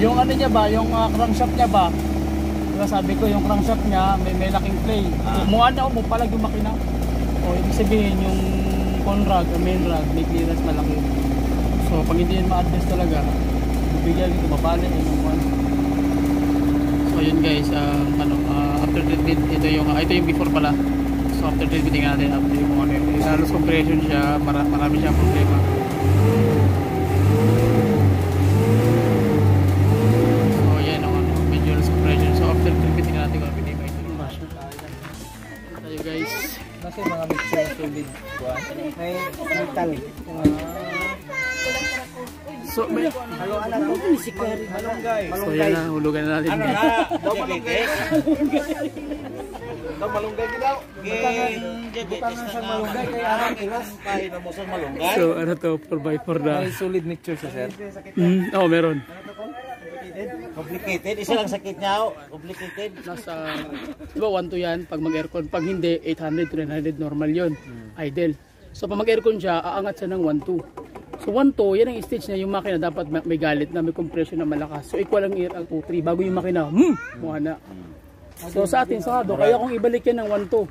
Yung ano niya ba, yung uh, crankshaft niya ba, diba sabi ko yung crankshaft niya may, may laking play. Ah. Mukha na mo palag yung makina. O ibig sabihin yung con rod o main rod may clearance malaki. So pag hindi yun ma-adjust talaga, bibigyan dito mabali yun yung one. So yun guys, ah, ano, ah, after treatment, ito yung, ah, ito yung before pala. So after treatment tingnan natin after yung ano yun. Halos compression siya, mara, marami siyang problema. Kasi mga mixture ng tubig. May metal. So may, Haluan na to. Malunggay. so yan na, hulugan na natin. Ano na? Daw malunggay. Daw malunggay daw. Gin diabetes na sa malunggay kay arang iwas. Kaya na mo sa malunggay. So ano to, 4x4 na. May solid mixture siya, sir. Mm, oh, meron. Complicated. Isa lang sakit niya. oh. Complicated. Nasa, di ba 1 to yan pag mag-aircon. Pag hindi, 800 to 900 normal yon Idle. So pag mag-aircon siya, aangat siya ng 1 to. So 1 to, yan ang stage niya. Yung makina dapat may, galit na, may compression na malakas. So equal ang air ang 2, 3. Bago yung makina, hmm, mukha na. So sa atin, sa hado, kaya kung ibalik yan ng 1 to,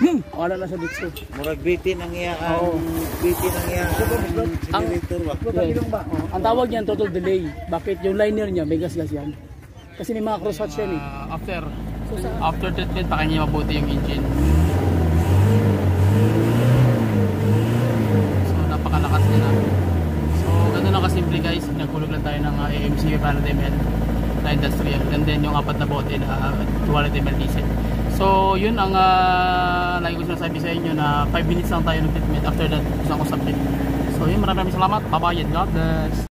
hmm, wala na siya dito. Murag bitin ang iya ang bitin ang iya ang generator. Oh, ang tawag niyan total delay. Bakit? Yung liner niya may gas-gas yan. Kasi may mga crosshatch yan eh. after after treatment, pakin niya mabuti yung engine. So napakalakas niya na. So ganun lang kasimple guys. Nagkulog lang tayo ng uh, AMC 500 ml na industrial. And then yung apat na bote na uh, 200 ml diesel. So yun ang uh, lagi ko sinasabi sa inyo na 5 minutes lang tayo ng treatment. After that, gusto ko subject. So yun, maraming salamat. Bye-bye and God bless.